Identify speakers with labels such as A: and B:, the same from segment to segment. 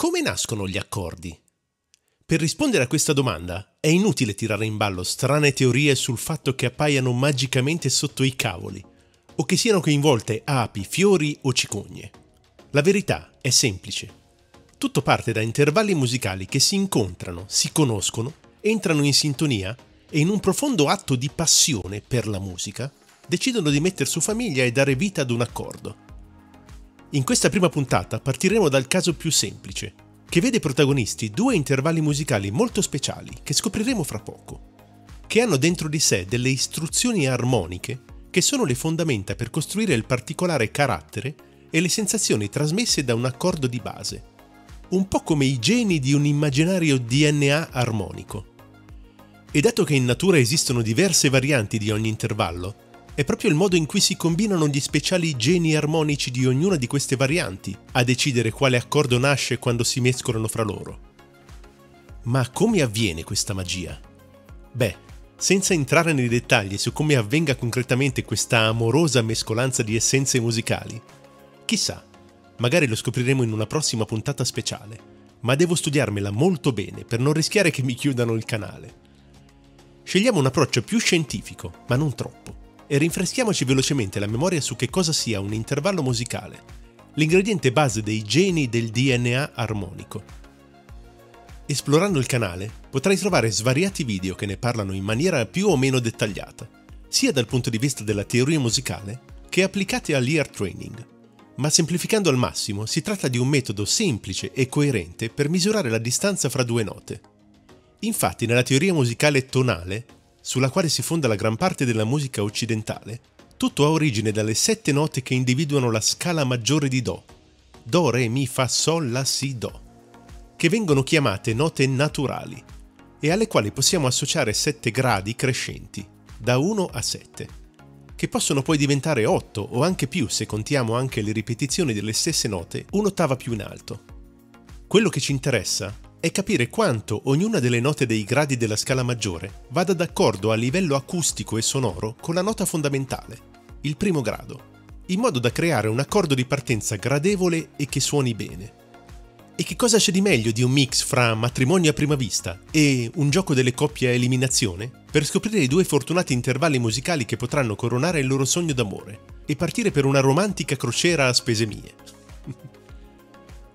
A: Come nascono gli accordi? Per rispondere a questa domanda è inutile tirare in ballo strane teorie sul fatto che appaiano magicamente sotto i cavoli o che siano coinvolte api, fiori o cicogne. La verità è semplice. Tutto parte da intervalli musicali che si incontrano, si conoscono, entrano in sintonia e in un profondo atto di passione per la musica decidono di mettere su famiglia e dare vita ad un accordo. In questa prima puntata partiremo dal caso più semplice, che vede protagonisti due intervalli musicali molto speciali che scopriremo fra poco, che hanno dentro di sé delle istruzioni armoniche che sono le fondamenta per costruire il particolare carattere e le sensazioni trasmesse da un accordo di base, un po' come i geni di un immaginario DNA armonico. E dato che in natura esistono diverse varianti di ogni intervallo, è proprio il modo in cui si combinano gli speciali geni armonici di ognuna di queste varianti a decidere quale accordo nasce quando si mescolano fra loro. Ma come avviene questa magia? Beh, senza entrare nei dettagli su come avvenga concretamente questa amorosa mescolanza di essenze musicali, chissà, magari lo scopriremo in una prossima puntata speciale, ma devo studiarmela molto bene per non rischiare che mi chiudano il canale. Scegliamo un approccio più scientifico, ma non troppo e rinfreschiamoci velocemente la memoria su che cosa sia un intervallo musicale, l'ingrediente base dei geni del DNA armonico. Esplorando il canale potrai trovare svariati video che ne parlano in maniera più o meno dettagliata, sia dal punto di vista della teoria musicale che applicati all'ear training. Ma semplificando al massimo, si tratta di un metodo semplice e coerente per misurare la distanza fra due note. Infatti, nella teoria musicale tonale sulla quale si fonda la gran parte della musica occidentale, tutto ha origine dalle sette note che individuano la scala maggiore di Do, Do, Re, Mi, Fa, Sol, La, Si, Do, che vengono chiamate note naturali e alle quali possiamo associare sette gradi crescenti, da 1 a 7, che possono poi diventare 8 o anche più se contiamo anche le ripetizioni delle stesse note un'ottava più in alto. Quello che ci interessa è capire quanto ognuna delle note dei gradi della scala maggiore vada d'accordo a livello acustico e sonoro con la nota fondamentale, il primo grado, in modo da creare un accordo di partenza gradevole e che suoni bene. E che cosa c'è di meglio di un mix fra matrimonio a prima vista e un gioco delle coppie a eliminazione per scoprire i due fortunati intervalli musicali che potranno coronare il loro sogno d'amore e partire per una romantica crociera a spese mie?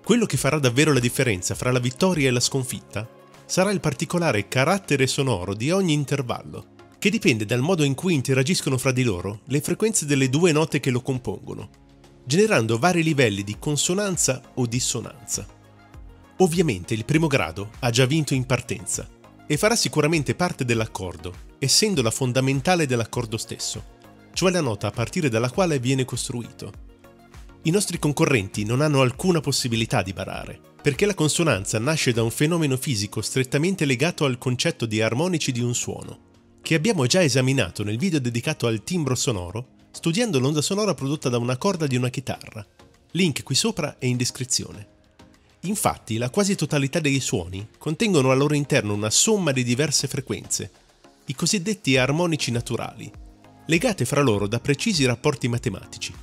A: Quello che farà davvero la differenza fra la vittoria e la sconfitta sarà il particolare carattere sonoro di ogni intervallo, che dipende dal modo in cui interagiscono fra di loro le frequenze delle due note che lo compongono, generando vari livelli di consonanza o dissonanza. Ovviamente il primo grado ha già vinto in partenza e farà sicuramente parte dell'accordo, essendo la fondamentale dell'accordo stesso, cioè la nota a partire dalla quale viene costruito. I nostri concorrenti non hanno alcuna possibilità di barare, perché la consonanza nasce da un fenomeno fisico strettamente legato al concetto di armonici di un suono, che abbiamo già esaminato nel video dedicato al timbro sonoro, studiando l'onda sonora prodotta da una corda di una chitarra. Link qui sopra e in descrizione. Infatti, la quasi totalità dei suoni contengono al loro interno una somma di diverse frequenze, i cosiddetti armonici naturali, legate fra loro da precisi rapporti matematici.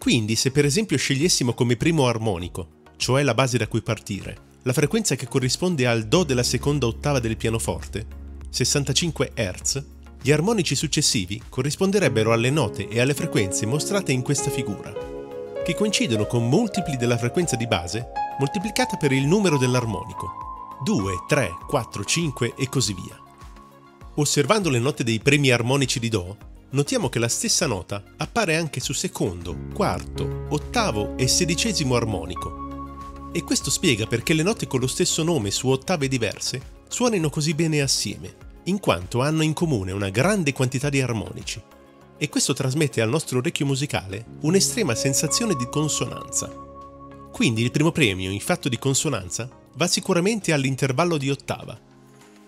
A: Quindi se per esempio scegliessimo come primo armonico, cioè la base da cui partire, la frequenza che corrisponde al Do della seconda ottava del pianoforte, 65 Hz, gli armonici successivi corrisponderebbero alle note e alle frequenze mostrate in questa figura, che coincidono con multipli della frequenza di base moltiplicata per il numero dell'armonico, 2, 3, 4, 5 e così via. Osservando le note dei premi armonici di Do, notiamo che la stessa nota appare anche su secondo, quarto, ottavo e sedicesimo armonico. E questo spiega perché le note con lo stesso nome su ottave diverse suonino così bene assieme, in quanto hanno in comune una grande quantità di armonici. E questo trasmette al nostro orecchio musicale un'estrema sensazione di consonanza. Quindi il primo premio in fatto di consonanza va sicuramente all'intervallo di ottava,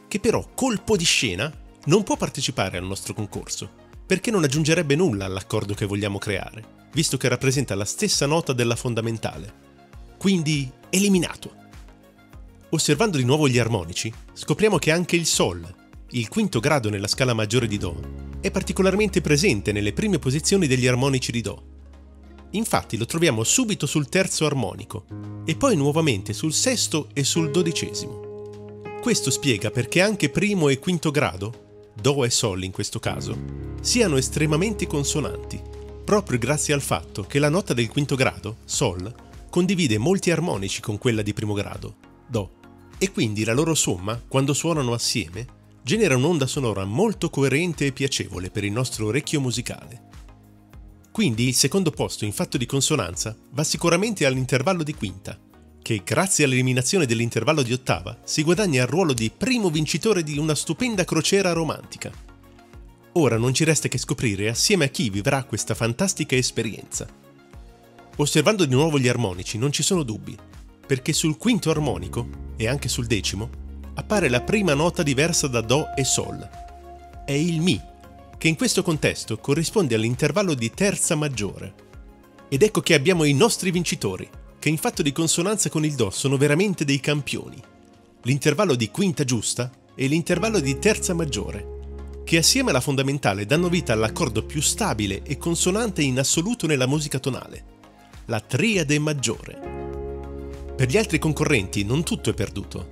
A: che però colpo di scena non può partecipare al nostro concorso, perché non aggiungerebbe nulla all'accordo che vogliamo creare, visto che rappresenta la stessa nota della fondamentale. Quindi eliminato. Osservando di nuovo gli armonici, scopriamo che anche il Sol, il quinto grado nella scala maggiore di Do, è particolarmente presente nelle prime posizioni degli armonici di Do. Infatti lo troviamo subito sul terzo armonico e poi nuovamente sul sesto e sul dodicesimo. Questo spiega perché anche primo e quinto grado, Do e Sol in questo caso, siano estremamente consonanti, proprio grazie al fatto che la nota del quinto grado, Sol, condivide molti armonici con quella di primo grado, Do, e quindi la loro somma, quando suonano assieme, genera un'onda sonora molto coerente e piacevole per il nostro orecchio musicale. Quindi il secondo posto in fatto di consonanza va sicuramente all'intervallo di quinta, che grazie all'eliminazione dell'intervallo di ottava si guadagna il ruolo di primo vincitore di una stupenda crociera romantica. Ora non ci resta che scoprire assieme a chi vivrà questa fantastica esperienza. Osservando di nuovo gli armonici non ci sono dubbi, perché sul quinto armonico, e anche sul decimo, appare la prima nota diversa da Do e Sol. È il Mi, che in questo contesto corrisponde all'intervallo di terza maggiore. Ed ecco che abbiamo i nostri vincitori, che in fatto di consonanza con il Do sono veramente dei campioni. L'intervallo di quinta giusta e l'intervallo di terza maggiore, che assieme alla fondamentale danno vita all'accordo più stabile e consonante in assoluto nella musica tonale la triade maggiore. Per gli altri concorrenti non tutto è perduto,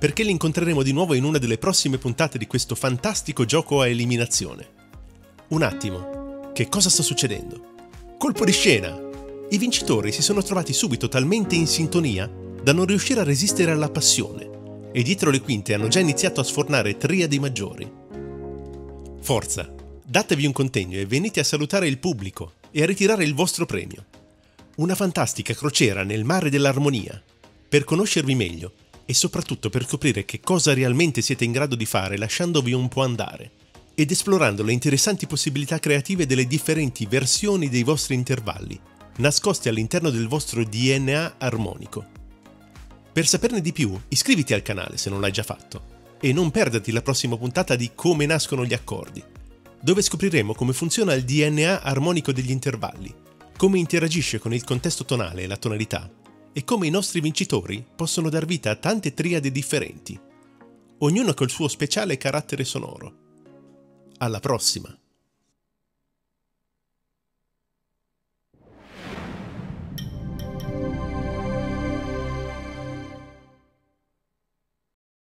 A: perché li incontreremo di nuovo in una delle prossime puntate di questo fantastico gioco a eliminazione. Un attimo, che cosa sta succedendo? Colpo di scena! I vincitori si sono trovati subito talmente in sintonia da non riuscire a resistere alla passione e dietro le quinte hanno già iniziato a sfornare triadi maggiori. Forza, datevi un contegno e venite a salutare il pubblico e a ritirare il vostro premio una fantastica crociera nel mare dell'armonia, per conoscervi meglio e soprattutto per scoprire che cosa realmente siete in grado di fare lasciandovi un po' andare ed esplorando le interessanti possibilità creative delle differenti versioni dei vostri intervalli, nascosti all'interno del vostro DNA armonico. Per saperne di più, iscriviti al canale se non l'hai già fatto e non perderti la prossima puntata di Come nascono gli accordi, dove scopriremo come funziona il DNA armonico degli intervalli come interagisce con il contesto tonale e la tonalità e come i nostri vincitori possono dar vita a tante triadi differenti, ognuno col suo speciale carattere sonoro. Alla prossima!